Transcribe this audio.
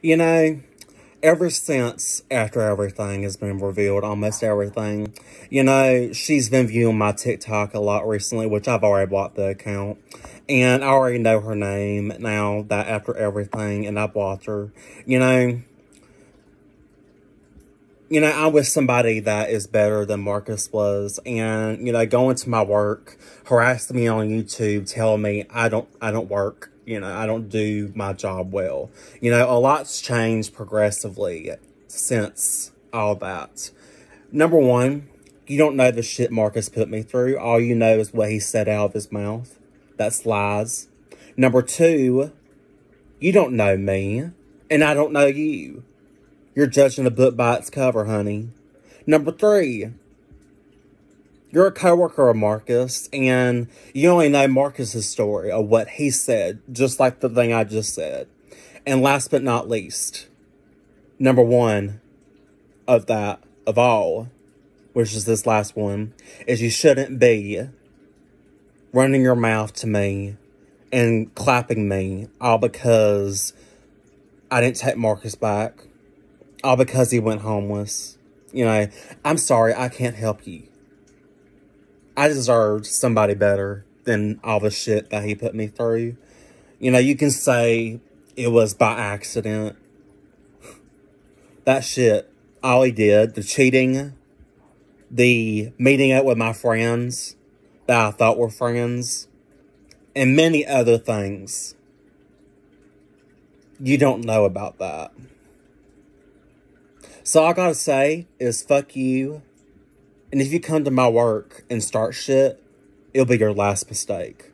You know, ever since after everything has been revealed, almost everything, you know, she's been viewing my TikTok a lot recently, which I've already blocked the account. And I already know her name now that after everything, and I blocked her. You know, you know, I'm with somebody that is better than Marcus was, and you know, going to my work, harassing me on YouTube, telling me I don't, I don't work, you know, I don't do my job well. You know, a lot's changed progressively since all that. Number one, you don't know the shit Marcus put me through. All you know is what he said out of his mouth. That's lies. Number two, you don't know me, and I don't know you. You're judging a book by its cover, honey. Number three, you're a coworker of Marcus, and you only know Marcus's story of what he said, just like the thing I just said. And last but not least, number one of that, of all, which is this last one, is you shouldn't be running your mouth to me and clapping me all because I didn't take Marcus back all because he went homeless. You know, I'm sorry, I can't help you. I deserved somebody better than all the shit that he put me through. You know, you can say it was by accident. That shit, all he did, the cheating, the meeting up with my friends that I thought were friends, and many other things. You don't know about that. So I gotta say is fuck you. And if you come to my work and start shit, it'll be your last mistake.